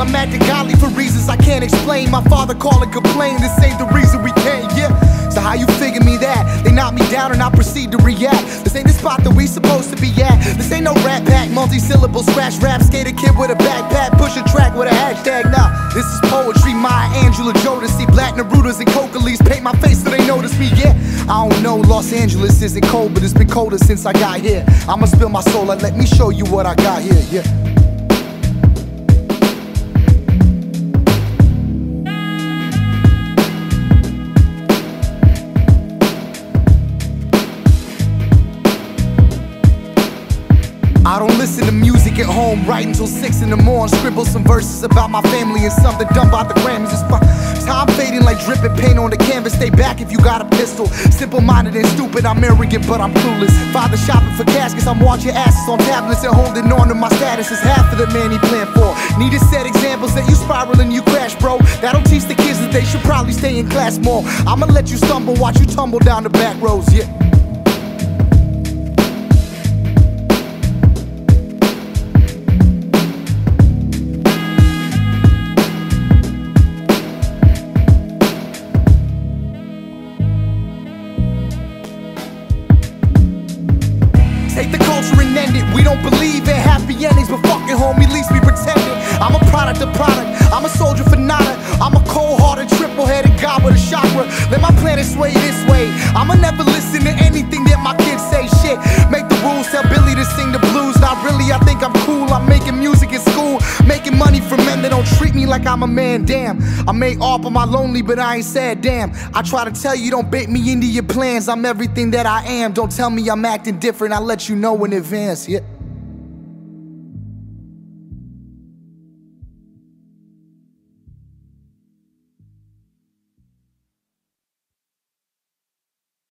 I'm acting godly for reasons I can't explain. My father call and complain, this ain't the reason we came, yeah. So how you figure me that? They knock me down and I proceed to react. This ain't the spot that we supposed to be at. This ain't no rap pack, multi-syllable scratch rap, skater kid with a backpack, push a track with a hashtag. Nah, this is poetry. Maya Angelou, Jodeci, Black Narutas and Coca Leaves paint my face so they notice me. Yeah, I don't know. Los Angeles isn't cold, but it's been colder since I got here. I'ma spill my soul and let me show you what I got here. Yeah. I don't listen to music at home, write until six in the morning. Scribble some verses about my family and something dumb about the Grammys. It's. Time fading like dripping paint on the canvas. Stay back if you got a pistol. Simple minded and stupid, I'm arrogant, but I'm clueless. Father shopping for caskets, I'm watching asses on tablets and holding on to my status is half of the man he planned for. Need to set examples that you spiral and you crash, bro. That'll teach the kids that they should probably stay in class more. I'ma let you stumble, watch you tumble down the back roads, yeah. Take the culture and end it. We don't believe in happy endings, but fucking homie, least we pretending. I'm a product of product. I'm a soldier for nada. I'm a cold-hearted, triple-headed god with a chakra. Let my planet sway this way. I'ma never listen like I'm a man. Damn, I art but my lonely, but I ain't sad. Damn, I try to tell you, don't bait me into your plans. I'm everything that I am. Don't tell me I'm acting different. I let you know in advance. Yeah.